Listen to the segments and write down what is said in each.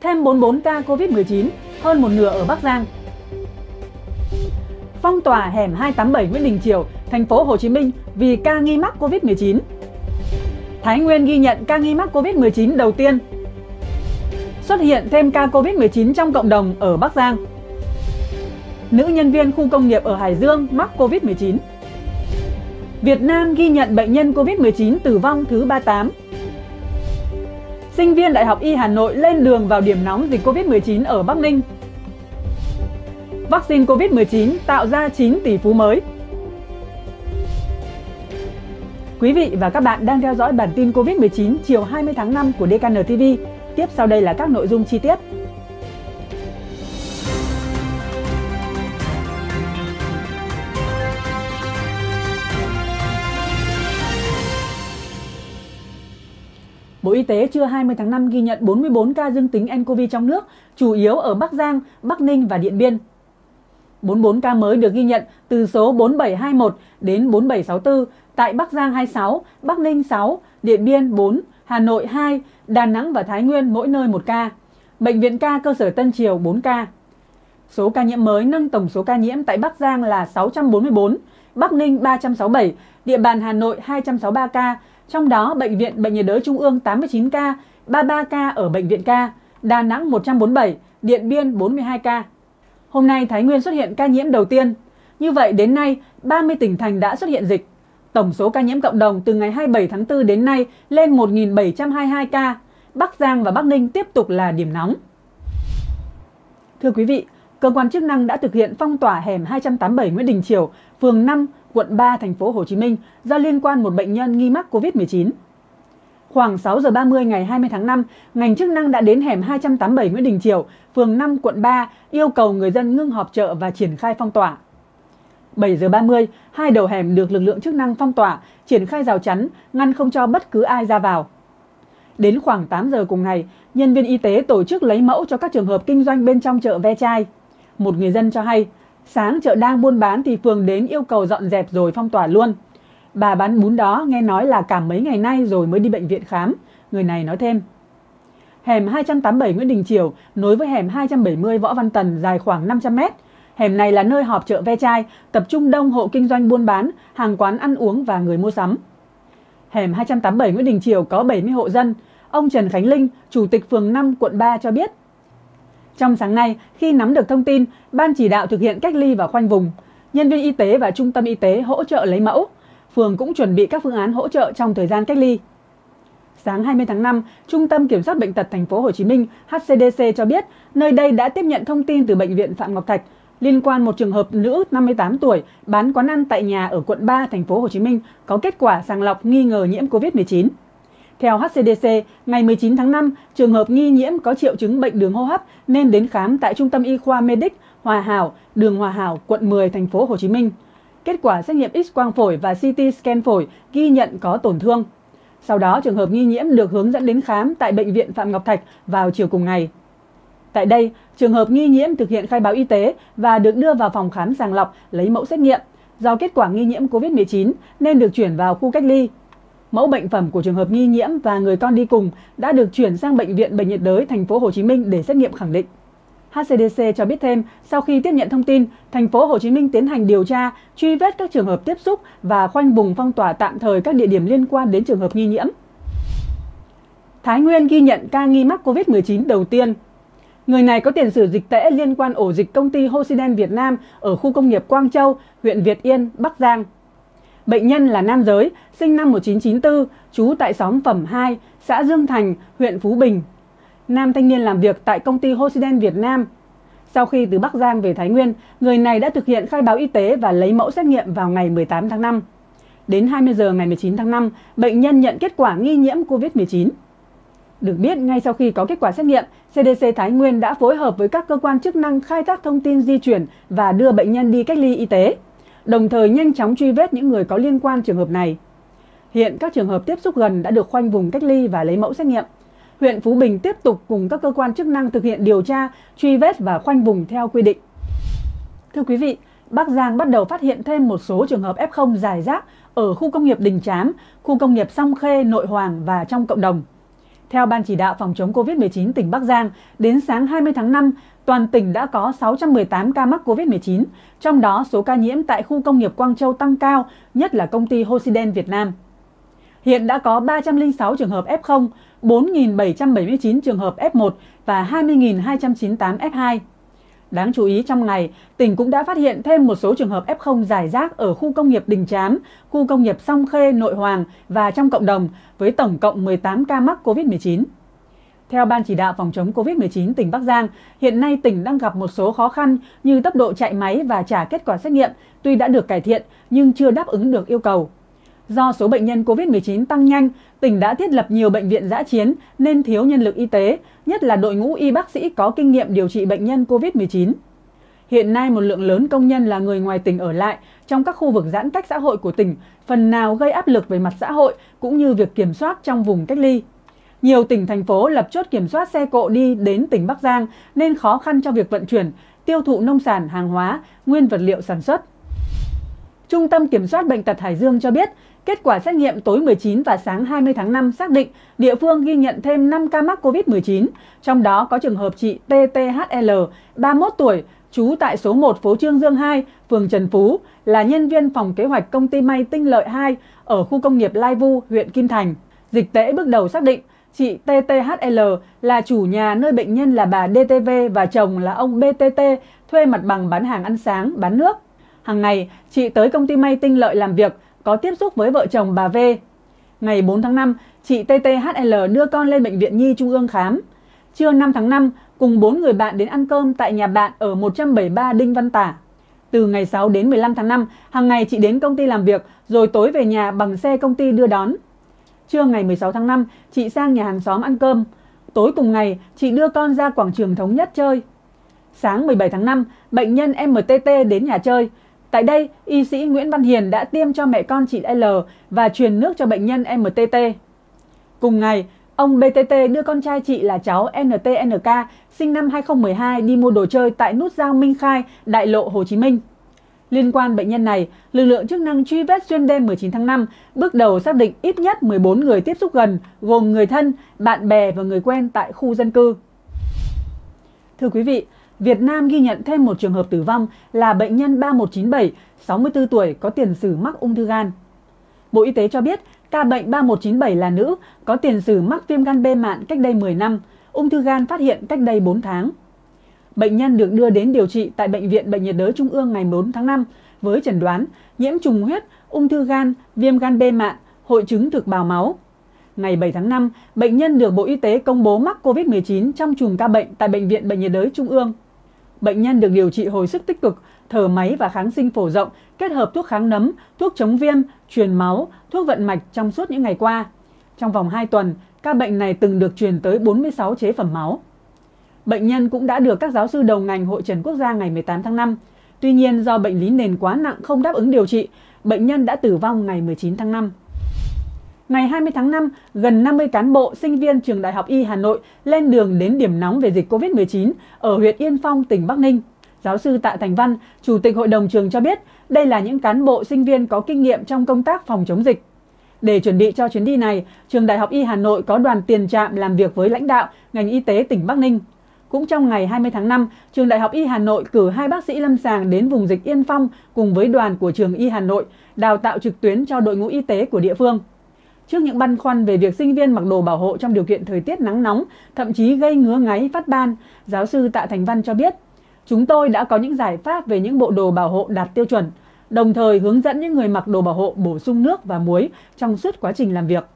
thêm 44 ca Covid-19, hơn một nửa ở Bắc Giang. Phong tỏa hẻm 287 Nguyễn Đình Chiểu, thành phố Hồ Chí Minh vì ca nghi mắc Covid-19. Thái Nguyên ghi nhận ca nghi mắc Covid-19 đầu tiên. Xuất hiện thêm ca Covid-19 trong cộng đồng ở Bắc Giang. Nữ nhân viên khu công nghiệp ở Hải Dương mắc Covid-19. Việt Nam ghi nhận bệnh nhân Covid-19 tử vong thứ 38. Sinh viên Đại học Y Hà Nội lên đường vào điểm nóng dịch Covid-19 ở Bắc Ninh. Vaccine Covid-19 tạo ra 9 tỷ phú mới. Quý vị và các bạn đang theo dõi bản tin Covid-19 chiều 20 tháng 5 của DKN TV. Tiếp sau đây là các nội dung chi tiết. Bộ Y tế trưa 20 tháng 5 ghi nhận 44 ca dương tính nCoV trong nước, chủ yếu ở Bắc Giang, Bắc Ninh và Điện Biên. 44 ca mới được ghi nhận từ số 4721 đến 4764 tại Bắc Giang 26, Bắc Ninh 6, Điện Biên 4, Hà Nội 2, Đà Nẵng và Thái Nguyên mỗi nơi 1 ca. Bệnh viện ca cơ sở Tân Triều 4 ca. Số ca nhiễm mới nâng tổng số ca nhiễm tại Bắc Giang là 644, Bắc Ninh 367, địa bàn Hà Nội 263 ca, trong đó Bệnh viện Bệnh nhiệt đới Trung ương 89 ca, 33 ca ở Bệnh viện ca, Đà Nẵng 147, Điện Biên 42 ca. Hôm nay Thái Nguyên xuất hiện ca nhiễm đầu tiên. Như vậy đến nay, 30 tỉnh thành đã xuất hiện dịch. Tổng số ca nhiễm cộng đồng từ ngày 27 tháng 4 đến nay lên 1.722 ca. Bắc Giang và Bắc Ninh tiếp tục là điểm nóng. Thưa quý vị, cơ quan chức năng đã thực hiện phong tỏa hẻm 287 Nguyễn Đình Chiểu, phường 5, quận 3, thành phố Hồ Chí Minh do liên quan một bệnh nhân nghi mắc COVID-19. Khoảng 6 giờ 30 ngày 20 tháng 5, ngành chức năng đã đến hẻm 287 Nguyễn Đình Chiểu, phường 5, quận 3, yêu cầu người dân ngưng họp chợ và triển khai phong tỏa. 7 giờ 30, hai đầu hẻm được lực lượng chức năng phong tỏa, triển khai rào chắn, ngăn không cho bất cứ ai ra vào. Đến khoảng 8 giờ cùng ngày, nhân viên y tế tổ chức lấy mẫu cho các trường hợp kinh doanh bên trong chợ ve chai. Một người dân cho hay, sáng chợ đang buôn bán thì phường đến yêu cầu dọn dẹp rồi phong tỏa luôn. Bà bán bún đó nghe nói là cả mấy ngày nay rồi mới đi bệnh viện khám. Người này nói thêm. Hẻm 287 Nguyễn Đình Chiểu nối với hẻm 270 Võ Văn Tần dài khoảng 500 mét. Hẻm này là nơi họp chợ ve chai, tập trung đông hộ kinh doanh buôn bán, hàng quán ăn uống và người mua sắm. Hẻm 287 Nguyễn Đình Chiểu có 70 hộ dân. Ông Trần Khánh Linh, Chủ tịch phường 5 quận 3 cho biết. Trong sáng nay, khi nắm được thông tin, Ban chỉ đạo thực hiện cách ly và khoanh vùng. Nhân viên y tế và trung tâm y tế hỗ trợ lấy mẫu. Phường cũng chuẩn bị các phương án hỗ trợ trong thời gian cách ly. Sáng 20 tháng 5, Trung tâm Kiểm soát bệnh tật thành phố Hồ Chí Minh HCDC cho biết, nơi đây đã tiếp nhận thông tin từ bệnh viện Phạm Ngọc Thạch liên quan một trường hợp nữ 58 tuổi bán quán ăn tại nhà ở quận 3 thành phố Hồ Chí Minh có kết quả sàng lọc nghi ngờ nhiễm COVID-19. Theo HCDC, ngày 19 tháng 5, trường hợp nghi nhiễm có triệu chứng bệnh đường hô hấp nên đến khám tại Trung tâm Y khoa Medic Hòa Hảo, đường Hòa Hảo, quận 10, thành phố Hồ Chí Minh. Kết quả xét nghiệm X-quang phổi và CT scan phổi ghi nhận có tổn thương. Sau đó, trường hợp nghi nhiễm được hướng dẫn đến khám tại Bệnh viện Phạm Ngọc Thạch vào chiều cùng ngày. Tại đây, trường hợp nghi nhiễm thực hiện khai báo y tế và được đưa vào phòng khám sàng lọc lấy mẫu xét nghiệm. Do kết quả nghi nhiễm COVID-19 nên được chuyển vào khu cách ly. Mẫu bệnh phẩm của trường hợp nghi nhiễm và người con đi cùng đã được chuyển sang bệnh viện Bệnh nhiệt đới thành phố Hồ Chí Minh để xét nghiệm khẳng định. HCDC cho biết thêm, sau khi tiếp nhận thông tin, thành phố Hồ Chí Minh tiến hành điều tra, truy vết các trường hợp tiếp xúc và khoanh vùng phong tỏa tạm thời các địa điểm liên quan đến trường hợp nghi nhiễm. Thái Nguyên ghi nhận ca nghi mắc COVID-19 đầu tiên. Người này có tiền sử dịch tễ liên quan ổ dịch công ty Hosiden Việt Nam ở khu công nghiệp Quang Châu, huyện Việt Yên, Bắc Giang. Bệnh nhân là nam giới, sinh năm 1994, trú tại xóm Phẩm 2, xã Dương Thành, huyện Phú Bình. Nam thanh niên làm việc tại công ty Hosiden Việt Nam. Sau khi từ Bắc Giang về Thái Nguyên, người này đã thực hiện khai báo y tế và lấy mẫu xét nghiệm vào ngày 18 tháng 5. Đến 20 giờ ngày 19 tháng 5, bệnh nhân nhận kết quả nghi nhiễm COVID-19. Được biết, ngay sau khi có kết quả xét nghiệm, CDC Thái Nguyên đã phối hợp với các cơ quan chức năng khai thác thông tin di chuyển và đưa bệnh nhân đi cách ly y tế, đồng thời nhanh chóng truy vết những người có liên quan trường hợp này. Hiện các trường hợp tiếp xúc gần đã được khoanh vùng cách ly và lấy mẫu xét nghiệm. Huyện Phú Bình tiếp tục cùng các cơ quan chức năng thực hiện điều tra, truy vết và khoanh vùng theo quy định. Thưa quý vị, Bắc Giang bắt đầu phát hiện thêm một số trường hợp F0 giải rác ở khu công nghiệp Đình Chám, khu công nghiệp Song Khê, Nội Hoàng và trong cộng đồng. Theo Ban chỉ đạo phòng chống COVID-19 tỉnh Bắc Giang, đến sáng 20 tháng 5, toàn tỉnh đã có 618 ca mắc COVID-19, trong đó số ca nhiễm tại khu công nghiệp Quang Châu tăng cao, nhất là công ty Hosiden Việt Nam. Hiện đã có 306 trường hợp F0, 4.779 trường hợp F1 và 20.298 F2. Đáng chú ý trong ngày, tỉnh cũng đã phát hiện thêm một số trường hợp F0 giải rác ở khu công nghiệp Đình Chám, khu công nghiệp Song Khê, Nội Hoàng và trong cộng đồng với tổng cộng 18 ca mắc COVID-19. Theo Ban chỉ đạo phòng chống COVID-19 tỉnh Bắc Giang, hiện nay tỉnh đang gặp một số khó khăn như tốc độ chạy máy và trả kết quả xét nghiệm tuy đã được cải thiện nhưng chưa đáp ứng được yêu cầu. Do số bệnh nhân COVID-19 tăng nhanh, tỉnh đã thiết lập nhiều bệnh viện giã chiến nên thiếu nhân lực y tế, nhất là đội ngũ y bác sĩ có kinh nghiệm điều trị bệnh nhân COVID-19. Hiện nay một lượng lớn công nhân là người ngoài tỉnh ở lại trong các khu vực giãn cách xã hội của tỉnh, phần nào gây áp lực về mặt xã hội cũng như việc kiểm soát trong vùng cách ly. Nhiều tỉnh thành phố lập chốt kiểm soát xe cộ đi đến tỉnh Bắc Giang nên khó khăn cho việc vận chuyển, tiêu thụ nông sản, hàng hóa, nguyên vật liệu sản xuất. Trung tâm Kiểm soát Bệnh tật Hải Dương cho biết, kết quả xét nghiệm tối 19 và sáng 20 tháng 5 xác định địa phương ghi nhận thêm 5 ca mắc COVID-19, trong đó có trường hợp chị TTHL, 31 tuổi, trú tại số 1 phố Trương Dương 2, phường Trần Phú, là nhân viên phòng kế hoạch công ty may Tinh Lợi 2 ở khu công nghiệp Lai Vu, huyện Kim Thành. Dịch tễ bước đầu xác định chị TTHL là chủ nhà nơi bệnh nhân là bà DTV và chồng là ông BTT thuê mặt bằng bán hàng ăn sáng, bán nước. Hàng ngày, chị tới công ty may Tinh Lợi làm việc, có tiếp xúc với vợ chồng bà V. Ngày 4 tháng 5, chị TTHL đưa con lên bệnh viện Nhi Trung ương khám. Trưa 5 tháng 5, cùng 4 người bạn đến ăn cơm tại nhà bạn ở 173 Đinh Văn Tả. Từ ngày 6 đến 15 tháng 5, hàng ngày chị đến công ty làm việc, rồi tối về nhà bằng xe công ty đưa đón. Trưa ngày 16 tháng 5, chị sang nhà hàng xóm ăn cơm. Tối cùng ngày, chị đưa con ra quảng trường Thống Nhất chơi. Sáng 17 tháng 5, bệnh nhân MTT đến nhà chơi. Tại đây, y sĩ Nguyễn Văn Hiền đã tiêm cho mẹ con chị L và truyền nước cho bệnh nhân MTT. Cùng ngày, ông BTT đưa con trai chị là cháu NTNK sinh năm 2012 đi mua đồ chơi tại nút giao Minh Khai, Đại lộ Hồ Chí Minh. Liên quan bệnh nhân này, lực lượng chức năng truy vết xuyên đêm 19 tháng 5, bước đầu xác định ít nhất 14 người tiếp xúc gần, gồm người thân, bạn bè và người quen tại khu dân cư. Thưa quý vị, Việt Nam ghi nhận thêm một trường hợp tử vong là bệnh nhân 3197, 64 tuổi có tiền sử mắc ung thư gan. Bộ Y tế cho biết ca bệnh 3197 là nữ, có tiền sử mắc viêm gan B mạn cách đây 10 năm, ung thư gan phát hiện cách đây 4 tháng. Bệnh nhân được đưa đến điều trị tại Bệnh viện Bệnh nhiệt đới Trung ương ngày 4 tháng 5 với chẩn đoán nhiễm trùng huyết, ung thư gan, viêm gan B mạn, hội chứng thực bào máu. Ngày 7 tháng 5, bệnh nhân được Bộ Y tế công bố mắc COVID-19 trong chùm ca bệnh tại Bệnh viện Bệnh nhiệt đới Trung ương. Bệnh nhân được điều trị hồi sức tích cực, thở máy và kháng sinh phổ rộng, kết hợp thuốc kháng nấm, thuốc chống viêm, truyền máu, thuốc vận mạch trong suốt những ngày qua. Trong vòng 2 tuần, ca bệnh này từng được truyền tới 46 chế phẩm máu. Bệnh nhân cũng đã được các giáo sư đầu ngành hội trần quốc gia ngày 18 tháng 5. Tuy nhiên do bệnh lý nền quá nặng không đáp ứng điều trị, bệnh nhân đã tử vong ngày 19 tháng 5. Ngày 20 tháng 5, gần 50 cán bộ, sinh viên trường Đại học Y Hà Nội lên đường đến điểm nóng về dịch COVID-19 ở huyện Yên Phong, tỉnh Bắc Ninh. Giáo sư Tạ Thành Văn, Chủ tịch Hội đồng trường cho biết, đây là những cán bộ sinh viên có kinh nghiệm trong công tác phòng chống dịch. Để chuẩn bị cho chuyến đi này, Trường Đại học Y Hà Nội có đoàn tiền trạm làm việc với lãnh đạo ngành y tế tỉnh Bắc Ninh. Cũng trong ngày 20 tháng 5, Trường Đại học Y Hà Nội cử hai bác sĩ lâm sàng đến vùng dịch Yên Phong cùng với đoàn của trường Y Hà Nội đào tạo trực tuyến cho đội ngũ y tế của địa phương. Trước những băn khoăn về việc sinh viên mặc đồ bảo hộ trong điều kiện thời tiết nắng nóng, thậm chí gây ngứa ngáy phát ban, giáo sư Tạ Thành Văn cho biết, chúng tôi đã có những giải pháp về những bộ đồ bảo hộ đạt tiêu chuẩn, đồng thời hướng dẫn những người mặc đồ bảo hộ bổ sung nước và muối trong suốt quá trình làm việc.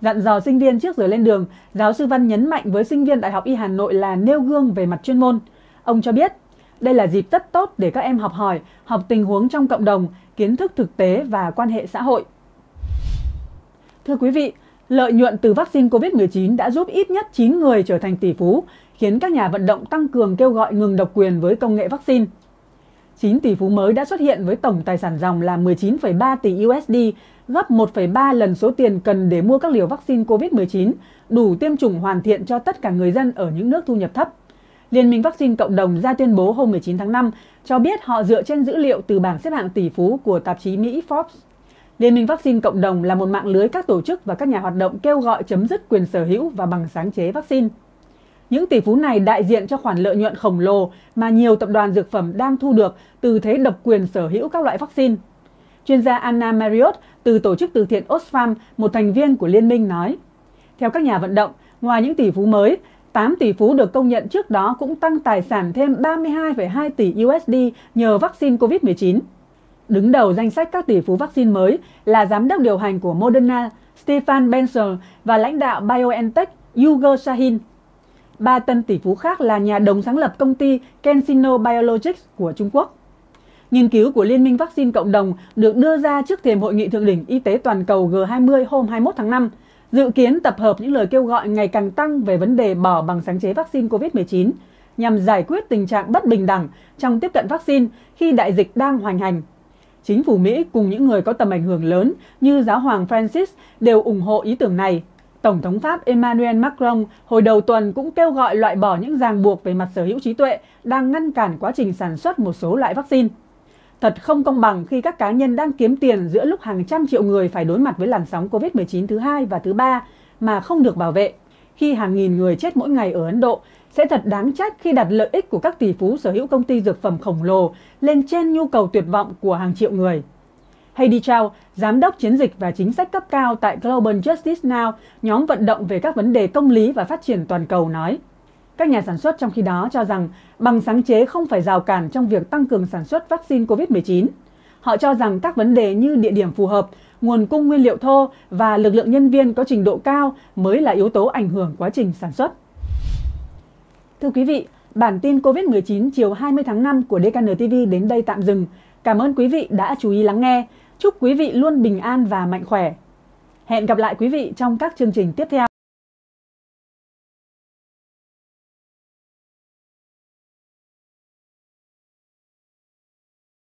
Dặn dò sinh viên trước giờ lên đường, giáo sư Văn nhấn mạnh với sinh viên Đại học Y Hà Nội là nêu gương về mặt chuyên môn. Ông cho biết, đây là dịp rất tốt để các em học hỏi, học tình huống trong cộng đồng, kiến thức thực tế và quan hệ xã hội. Thưa quý vị, lợi nhuận từ vaccine COVID-19 đã giúp ít nhất 9 người trở thành tỷ phú, khiến các nhà vận động tăng cường kêu gọi ngừng độc quyền với công nghệ vaccine. 9 tỷ phú mới đã xuất hiện với tổng tài sản dòng là 19,3 tỷ USD, gấp 1,3 lần số tiền cần để mua các liều vaccine COVID-19, đủ tiêm chủng hoàn thiện cho tất cả người dân ở những nước thu nhập thấp. Liên minh vaccine cộng đồng ra tuyên bố hôm 19 tháng 5 cho biết họ dựa trên dữ liệu từ bảng xếp hạng tỷ phú của tạp chí Mỹ Forbes. Liên minh vaccine cộng đồng là một mạng lưới các tổ chức và các nhà hoạt động kêu gọi chấm dứt quyền sở hữu và bằng sáng chế vaccine. Những tỷ phú này đại diện cho khoản lợi nhuận khổng lồ mà nhiều tập đoàn dược phẩm đang thu được từ thế độc quyền sở hữu các loại vaccine. Chuyên gia Anna Marriott từ tổ chức từ thiện Oxfam, một thành viên của liên minh nói, theo các nhà vận động, ngoài những tỷ phú mới, 8 tỷ phú được công nhận trước đó cũng tăng tài sản thêm 32,2 tỷ USD nhờ vaccine COVID-19. Đứng đầu danh sách các tỷ phú vaccine mới là giám đốc điều hành của Moderna Stefan Benson và lãnh đạo BioNTech Ugur Sahin. Ba tân tỷ phú khác là nhà đồng sáng lập công ty CanSino Biologics của Trung Quốc. Nghiên cứu của Liên minh Vaccine Cộng đồng được đưa ra trước thềm Hội nghị Thượng đỉnh Y tế Toàn cầu G20 hôm 21 tháng 5, dự kiến tập hợp những lời kêu gọi ngày càng tăng về vấn đề bỏ bằng sáng chế vaccine COVID-19 nhằm giải quyết tình trạng bất bình đẳng trong tiếp cận vaccine khi đại dịch đang hoành hành. Chính phủ Mỹ cùng những người có tầm ảnh hưởng lớn như giáo hoàng Francis đều ủng hộ ý tưởng này. Tổng thống Pháp Emmanuel Macron hồi đầu tuần cũng kêu gọi loại bỏ những ràng buộc về mặt sở hữu trí tuệ đang ngăn cản quá trình sản xuất một số loại vaccine. Thật không công bằng khi các cá nhân đang kiếm tiền giữa lúc hàng trăm triệu người phải đối mặt với làn sóng COVID-19 thứ hai và thứ ba mà không được bảo vệ. Khi hàng nghìn người chết mỗi ngày ở Ấn Độ, sẽ thật đáng trách khi đặt lợi ích của các tỷ phú sở hữu công ty dược phẩm khổng lồ lên trên nhu cầu tuyệt vọng của hàng triệu người. Heidi Chow, giám đốc chiến dịch và chính sách cấp cao tại Global Justice Now, nhóm vận động về các vấn đề công lý và phát triển toàn cầu nói. Các nhà sản xuất trong khi đó cho rằng bằng sáng chế không phải rào cản trong việc tăng cường sản xuất vaccine COVID-19. Họ cho rằng các vấn đề như địa điểm phù hợp, nguồn cung nguyên liệu thô và lực lượng nhân viên có trình độ cao mới là yếu tố ảnh hưởng quá trình sản xuất. Thưa quý vị, bản tin COVID-19 chiều 20 tháng 5 của DKN TV đến đây tạm dừng. Cảm ơn quý vị đã chú ý lắng nghe. Chúc quý vị luôn bình an và mạnh khỏe. Hẹn gặp lại quý vị trong các chương trình tiếp theo.